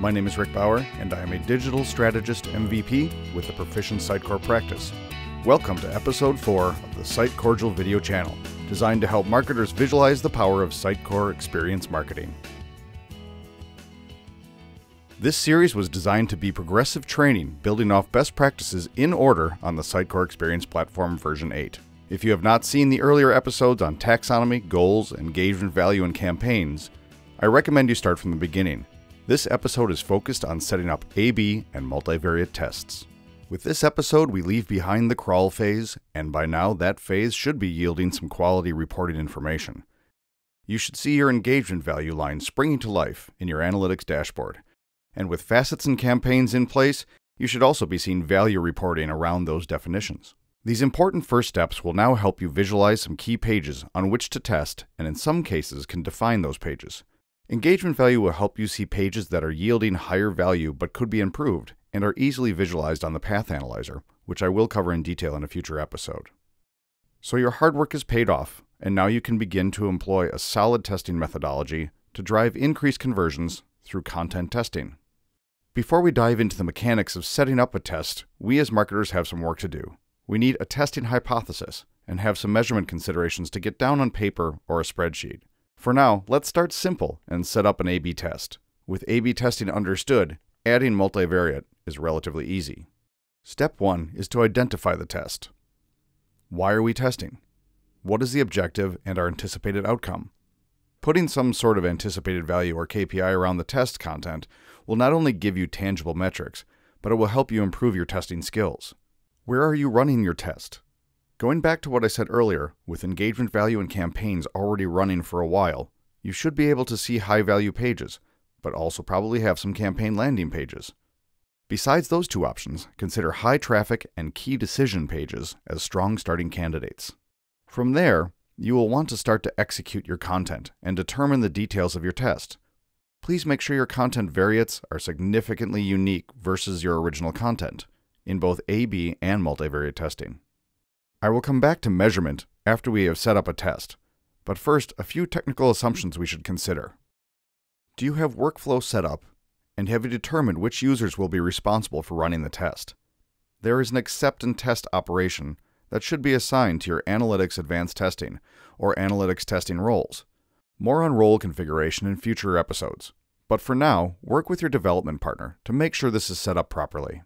My name is Rick Bauer, and I am a digital strategist MVP with the Perficient Sitecore practice. Welcome to episode 4 of the Sitecordial video channel, designed to help marketers visualize the power of Sitecore experience marketing. This series was designed to be progressive training, building off best practices in order on the Sitecore Experience Platform version 8. If you have not seen the earlier episodes on taxonomy, goals, engagement value, and campaigns, I recommend you start from the beginning. This episode is focused on setting up A-B and multivariate tests. With this episode, we leave behind the crawl phase, and by now that phase should be yielding some quality reporting information. You should see your engagement value line springing to life in your analytics dashboard. And with facets and campaigns in place, you should also be seeing value reporting around those definitions. These important first steps will now help you visualize some key pages on which to test, and in some cases can define those pages. Engagement value will help you see pages that are yielding higher value but could be improved and are easily visualized on the Path Analyzer, which I will cover in detail in a future episode. So your hard work is paid off, and now you can begin to employ a solid testing methodology to drive increased conversions through content testing. Before we dive into the mechanics of setting up a test, we as marketers have some work to do. We need a testing hypothesis and have some measurement considerations to get down on paper or a spreadsheet. For now, let's start simple and set up an A-B test. With A-B testing understood, adding multivariate is relatively easy. Step 1 is to identify the test. Why are we testing? What is the objective and our anticipated outcome? Putting some sort of anticipated value or KPI around the test content will not only give you tangible metrics, but it will help you improve your testing skills. Where are you running your test? Going back to what I said earlier, with engagement value and campaigns already running for a while, you should be able to see high value pages, but also probably have some campaign landing pages. Besides those two options, consider high traffic and key decision pages as strong starting candidates. From there, you will want to start to execute your content and determine the details of your test. Please make sure your content variates are significantly unique versus your original content in both A-B and multivariate testing. I will come back to measurement after we have set up a test, but first, a few technical assumptions we should consider. Do you have workflow set up, and have you determined which users will be responsible for running the test? There is an accept and test operation that should be assigned to your Analytics Advanced Testing or Analytics Testing roles. More on role configuration in future episodes, but for now, work with your development partner to make sure this is set up properly.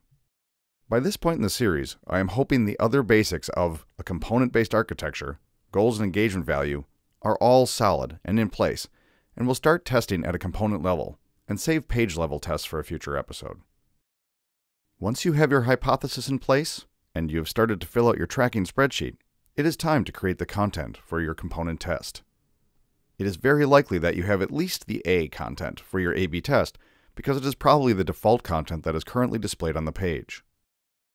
By this point in the series, I am hoping the other basics of a component-based architecture, goals and engagement value, are all solid and in place, and we'll start testing at a component level and save page level tests for a future episode. Once you have your hypothesis in place and you have started to fill out your tracking spreadsheet, it is time to create the content for your component test. It is very likely that you have at least the A content for your A-B test because it is probably the default content that is currently displayed on the page.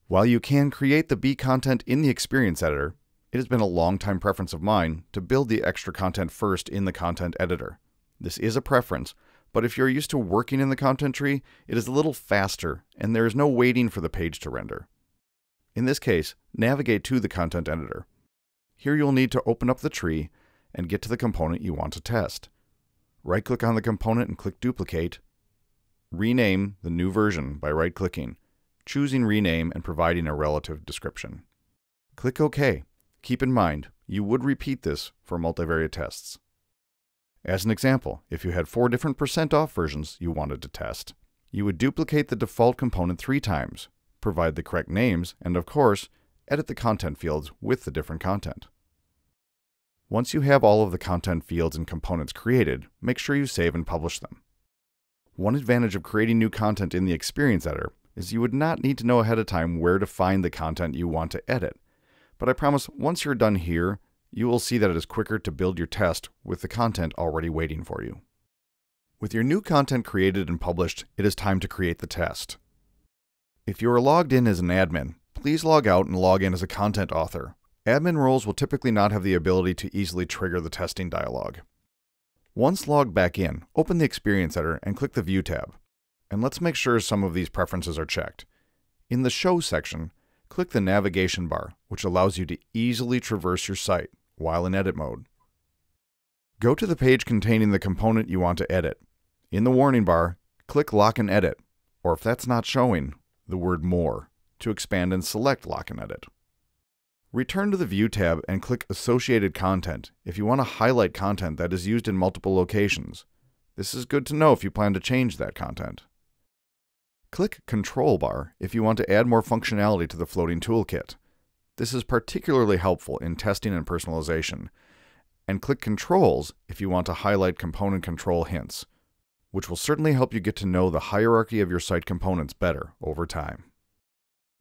While you can create the B content in the Experience Editor, it has been a long-time preference of mine to build the extra content first in the content editor. This is a preference, but if you're used to working in the content tree, it is a little faster and there is no waiting for the page to render. In this case, navigate to the content editor. Here you'll need to open up the tree and get to the component you want to test. Right-click on the component and click Duplicate. Rename the new version by right-clicking choosing rename and providing a relative description. Click OK. Keep in mind, you would repeat this for multivariate tests. As an example, if you had four different percent off versions you wanted to test, you would duplicate the default component three times, provide the correct names, and of course, edit the content fields with the different content. Once you have all of the content fields and components created, make sure you save and publish them. One advantage of creating new content in the Experience Editor is you would not need to know ahead of time where to find the content you want to edit. But I promise once you're done here, you will see that it is quicker to build your test with the content already waiting for you. With your new content created and published, it is time to create the test. If you are logged in as an admin, please log out and log in as a content author. Admin roles will typically not have the ability to easily trigger the testing dialog. Once logged back in, open the Experience Editor and click the View tab and let's make sure some of these preferences are checked. In the Show section, click the navigation bar, which allows you to easily traverse your site while in edit mode. Go to the page containing the component you want to edit. In the warning bar, click Lock and Edit, or if that's not showing, the word More to expand and select Lock and Edit. Return to the View tab and click Associated Content if you want to highlight content that is used in multiple locations. This is good to know if you plan to change that content. Click Control Bar if you want to add more functionality to the floating toolkit. This is particularly helpful in testing and personalization. And click Controls if you want to highlight component control hints, which will certainly help you get to know the hierarchy of your site components better over time.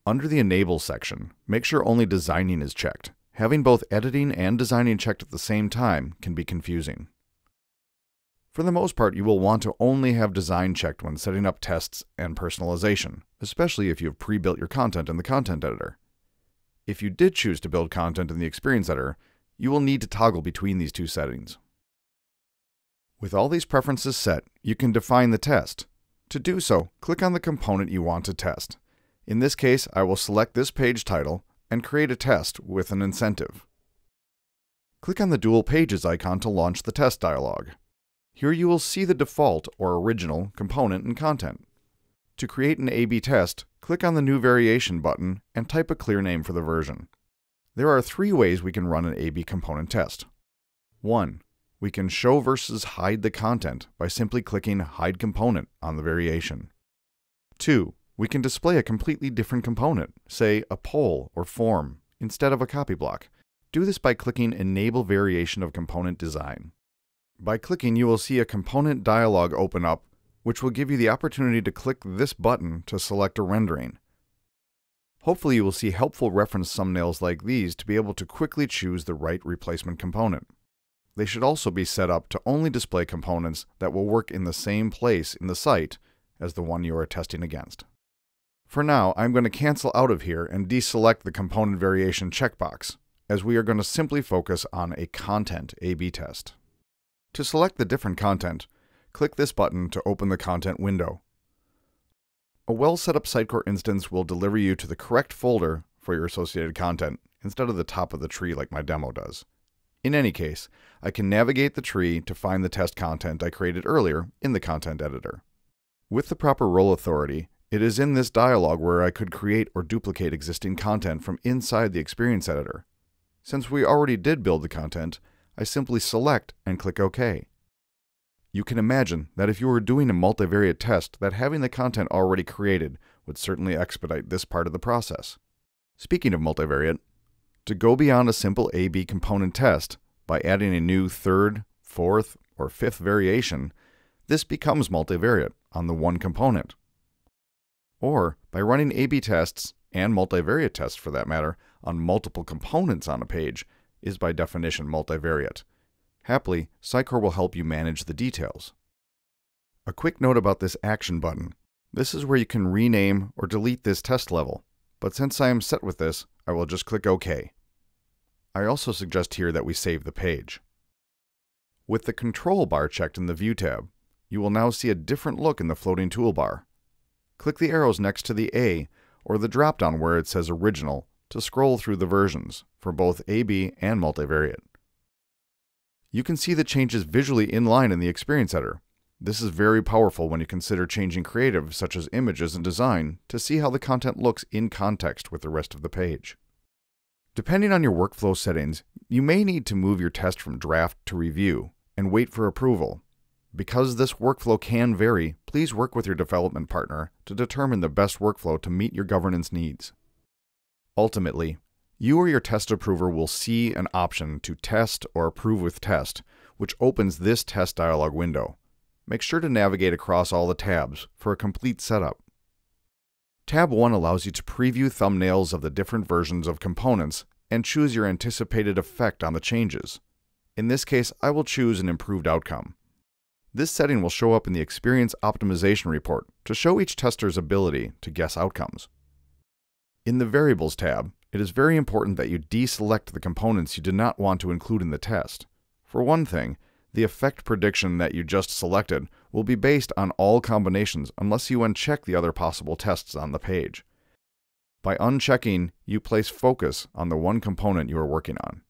Under the Enable section, make sure only designing is checked. Having both editing and designing checked at the same time can be confusing. For the most part, you will want to only have design checked when setting up tests and personalization, especially if you have pre-built your content in the content editor. If you did choose to build content in the Experience Editor, you will need to toggle between these two settings. With all these preferences set, you can define the test. To do so, click on the component you want to test. In this case, I will select this page title and create a test with an incentive. Click on the Dual Pages icon to launch the test dialog. Here you will see the default or original component and content. To create an A-B test, click on the New Variation button and type a clear name for the version. There are three ways we can run an A-B component test. 1. We can show versus hide the content by simply clicking Hide Component on the variation. 2. We can display a completely different component, say a poll or form, instead of a copy block. Do this by clicking Enable Variation of Component Design. By clicking, you will see a component dialog open up which will give you the opportunity to click this button to select a rendering. Hopefully you will see helpful reference thumbnails like these to be able to quickly choose the right replacement component. They should also be set up to only display components that will work in the same place in the site as the one you are testing against. For now, I'm going to cancel out of here and deselect the component variation checkbox, as we are going to simply focus on a content A-B test. To select the different content, click this button to open the content window. A well set up Sitecore instance will deliver you to the correct folder for your associated content instead of the top of the tree like my demo does. In any case, I can navigate the tree to find the test content I created earlier in the content editor. With the proper role authority, it is in this dialog where I could create or duplicate existing content from inside the Experience Editor. Since we already did build the content, I simply select and click OK. You can imagine that if you were doing a multivariate test, that having the content already created would certainly expedite this part of the process. Speaking of multivariate, to go beyond a simple A-B component test by adding a new third, fourth, or fifth variation, this becomes multivariate on the one component. Or by running A-B tests, and multivariate tests for that matter, on multiple components on a page, is by definition multivariate. Happily, Sitecore will help you manage the details. A quick note about this action button. This is where you can rename or delete this test level, but since I am set with this, I will just click OK. I also suggest here that we save the page. With the control bar checked in the View tab, you will now see a different look in the floating toolbar. Click the arrows next to the A or the drop-down where it says Original to scroll through the versions for both AB and multivariate. You can see the changes visually inline in the Experience Editor. This is very powerful when you consider changing creative such as images and design to see how the content looks in context with the rest of the page. Depending on your workflow settings, you may need to move your test from draft to review and wait for approval. Because this workflow can vary, please work with your development partner to determine the best workflow to meet your governance needs. Ultimately, you or your test approver will see an option to test or approve with test, which opens this test dialog window. Make sure to navigate across all the tabs for a complete setup. Tab 1 allows you to preview thumbnails of the different versions of components and choose your anticipated effect on the changes. In this case, I will choose an improved outcome. This setting will show up in the Experience Optimization Report to show each tester's ability to guess outcomes. In the Variables tab, it is very important that you deselect the components you do not want to include in the test. For one thing, the effect prediction that you just selected will be based on all combinations unless you uncheck the other possible tests on the page. By unchecking, you place focus on the one component you are working on.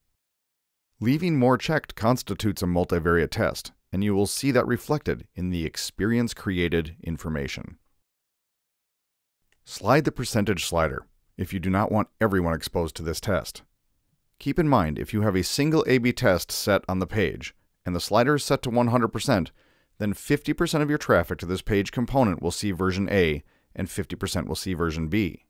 Leaving more checked constitutes a multivariate test, and you will see that reflected in the experience created information. Slide the percentage slider if you do not want everyone exposed to this test. Keep in mind, if you have a single A-B test set on the page, and the slider is set to 100%, then 50% of your traffic to this page component will see version A, and 50% will see version B.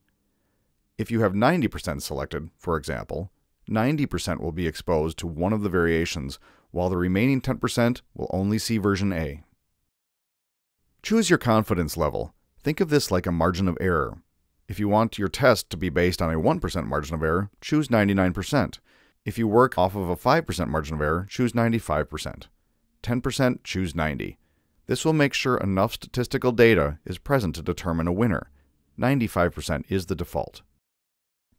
If you have 90% selected, for example, 90% will be exposed to one of the variations, while the remaining 10% will only see version A. Choose your confidence level. Think of this like a margin of error. If you want your test to be based on a 1% margin of error, choose 99%. If you work off of a 5% margin of error, choose 95%. 10%, choose 90. This will make sure enough statistical data is present to determine a winner. 95% is the default.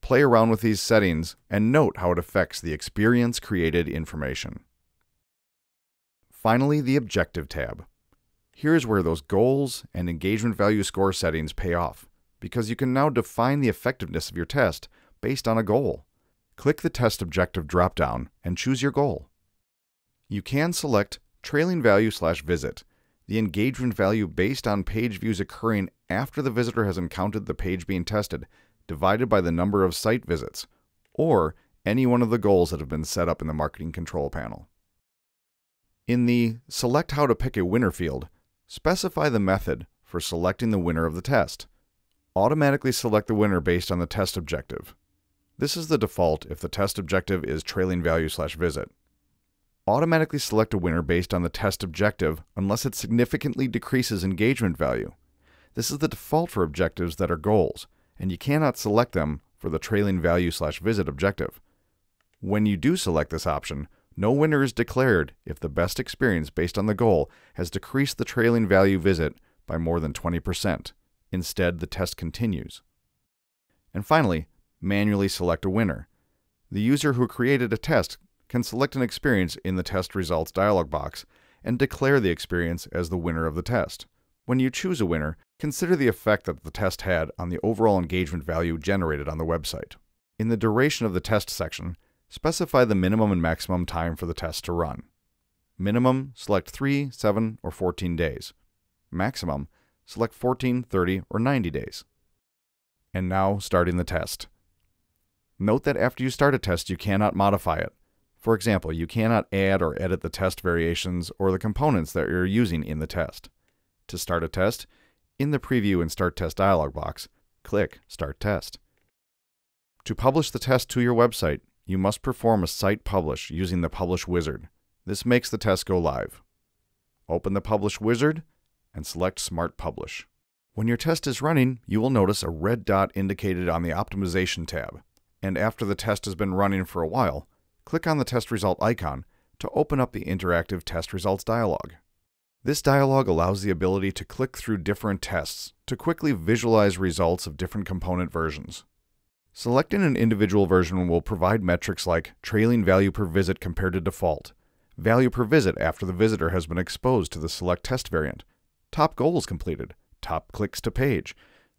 Play around with these settings and note how it affects the experience created information. Finally, the Objective tab. Here's where those goals and engagement value score settings pay off, because you can now define the effectiveness of your test based on a goal. Click the Test Objective dropdown and choose your goal. You can select Trailing Value slash Visit, the engagement value based on page views occurring after the visitor has encountered the page being tested, divided by the number of site visits, or any one of the goals that have been set up in the Marketing Control panel. In the Select How to Pick a Winner field, specify the method for selecting the winner of the test. Automatically select the winner based on the test objective. This is the default if the test objective is trailing value slash visit. Automatically select a winner based on the test objective unless it significantly decreases engagement value. This is the default for objectives that are goals, and you cannot select them for the trailing value slash visit objective. When you do select this option, no winner is declared if the best experience based on the goal has decreased the trailing value visit by more than 20%. Instead, the test continues. And finally, manually select a winner. The user who created a test can select an experience in the test results dialog box and declare the experience as the winner of the test. When you choose a winner, consider the effect that the test had on the overall engagement value generated on the website. In the duration of the test section, specify the minimum and maximum time for the test to run. Minimum, select 3, 7, or 14 days. Maximum, select 14, 30, or 90 days. And now, starting the test. Note that after you start a test, you cannot modify it. For example, you cannot add or edit the test variations or the components that you're using in the test. To start a test, in the Preview and Start Test dialog box, click Start Test. To publish the test to your website, you must perform a site publish using the Publish Wizard. This makes the test go live. Open the Publish Wizard and select Smart Publish. When your test is running, you will notice a red dot indicated on the Optimization tab and after the test has been running for a while, click on the test result icon to open up the interactive test results dialog. This dialog allows the ability to click through different tests to quickly visualize results of different component versions. Selecting an individual version will provide metrics like trailing value per visit compared to default, value per visit after the visitor has been exposed to the select test variant, top goals completed, top clicks to page,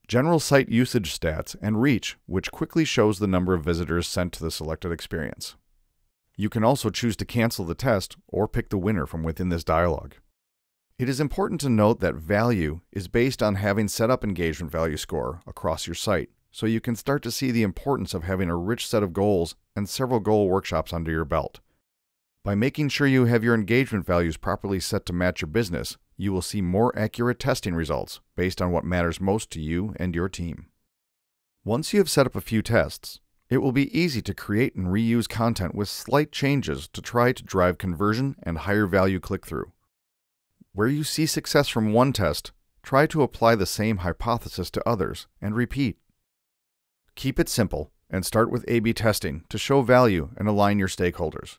general site usage stats, and reach, which quickly shows the number of visitors sent to the selected experience. You can also choose to cancel the test or pick the winner from within this dialog. It is important to note that value is based on having set up engagement value score across your site, so you can start to see the importance of having a rich set of goals and several goal workshops under your belt. By making sure you have your engagement values properly set to match your business, you will see more accurate testing results based on what matters most to you and your team. Once you have set up a few tests, it will be easy to create and reuse content with slight changes to try to drive conversion and higher value click through. Where you see success from one test, try to apply the same hypothesis to others and repeat. Keep it simple and start with A B testing to show value and align your stakeholders.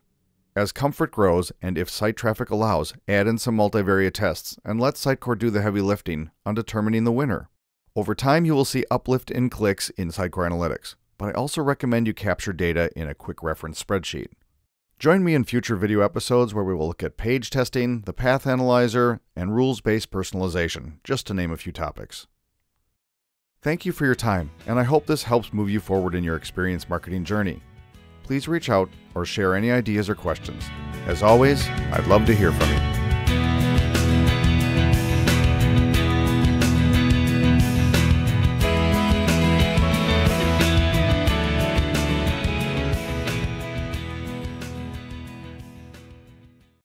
As comfort grows, and if site traffic allows, add in some multivariate tests and let Sitecore do the heavy lifting on determining the winner. Over time, you will see uplift in clicks in Sitecore Analytics, but I also recommend you capture data in a quick reference spreadsheet. Join me in future video episodes where we will look at page testing, the path analyzer, and rules-based personalization, just to name a few topics. Thank you for your time, and I hope this helps move you forward in your experience marketing journey please reach out or share any ideas or questions. As always, I'd love to hear from you.